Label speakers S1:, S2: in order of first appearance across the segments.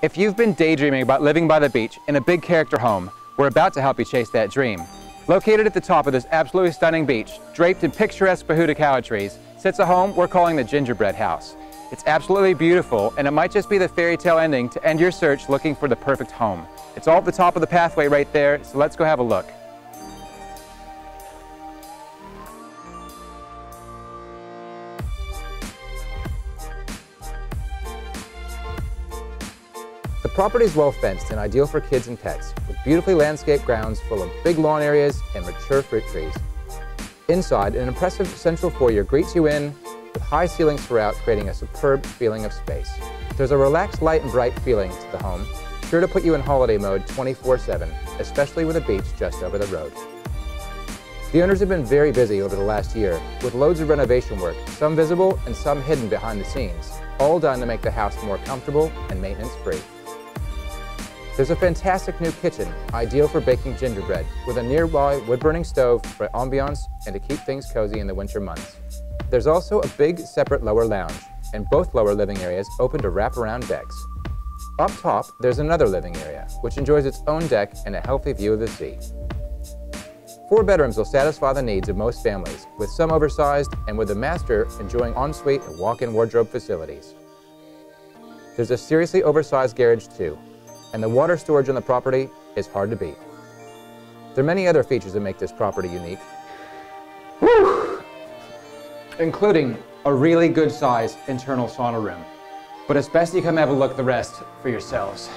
S1: If you've been daydreaming about living by the beach in a big character home, we're about to help you chase that dream. Located at the top of this absolutely stunning beach, draped in picturesque pohutukawa trees, sits a home we're calling the Gingerbread House. It's absolutely beautiful, and it might just be the fairy tale ending to end your search looking for the perfect home. It's all at the top of the pathway right there, so let's go have a look. The property is well fenced and ideal for kids and pets, with beautifully landscaped grounds full of big lawn areas and mature fruit trees. Inside, an impressive central foyer greets you in with high ceilings throughout, creating a superb feeling of space. There's a relaxed, light and bright feeling to the home, sure to put you in holiday mode 24-7, especially with a beach just over the road. The owners have been very busy over the last year, with loads of renovation work, some visible and some hidden behind the scenes, all done to make the house more comfortable and maintenance-free. There's a fantastic new kitchen, ideal for baking gingerbread, with a nearby wood-burning stove for ambiance and to keep things cozy in the winter months. There's also a big separate lower lounge, and both lower living areas open to wrap-around decks. Up top, there's another living area, which enjoys its own deck and a healthy view of the sea. Four bedrooms will satisfy the needs of most families, with some oversized and with the master enjoying ensuite and walk-in wardrobe facilities. There's a seriously oversized garage too, and the water storage on the property is hard to beat. There are many other features that make this property unique, Whew. including a really good size internal sauna room. But it's best you come have a look at the rest for yourselves.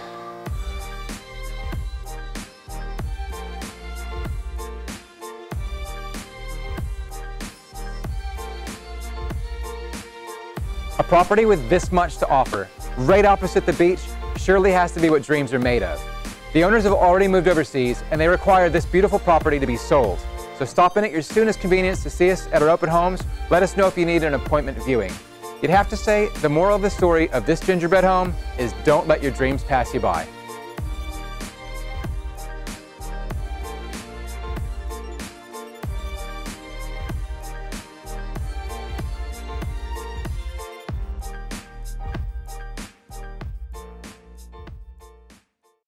S1: A property with this much to offer, right opposite the beach, surely has to be what dreams are made of. The owners have already moved overseas and they require this beautiful property to be sold. So stop in at your soonest convenience to see us at our open homes. Let us know if you need an appointment viewing. You'd have to say the moral of the story of this gingerbread home is don't let your dreams pass you by.